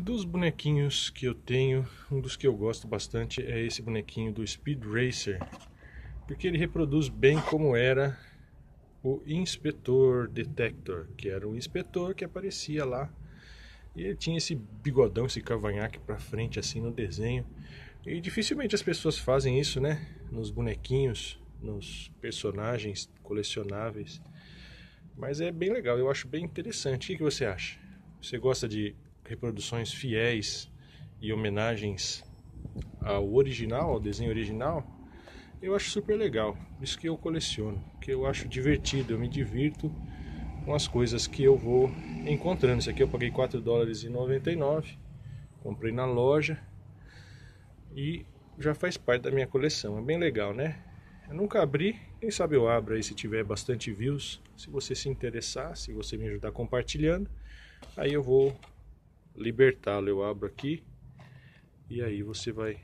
Dos bonequinhos que eu tenho, um dos que eu gosto bastante é esse bonequinho do Speed Racer, porque ele reproduz bem como era o Inspetor Detector, que era o inspetor que aparecia lá. E ele tinha esse bigodão, esse cavanhaque para frente assim no desenho. E dificilmente as pessoas fazem isso, né? Nos bonequinhos, nos personagens colecionáveis. Mas é bem legal, eu acho bem interessante. O que você acha? Você gosta de reproduções fiéis e homenagens ao original, ao desenho original, eu acho super legal. Isso que eu coleciono, que eu acho divertido, eu me divirto com as coisas que eu vou encontrando. Isso aqui eu paguei 4 dólares e 99, comprei na loja e já faz parte da minha coleção. É bem legal, né? Eu nunca abri, quem sabe eu abro aí se tiver bastante views. Se você se interessar, se você me ajudar compartilhando, aí eu vou libertá-lo. Eu abro aqui e aí você vai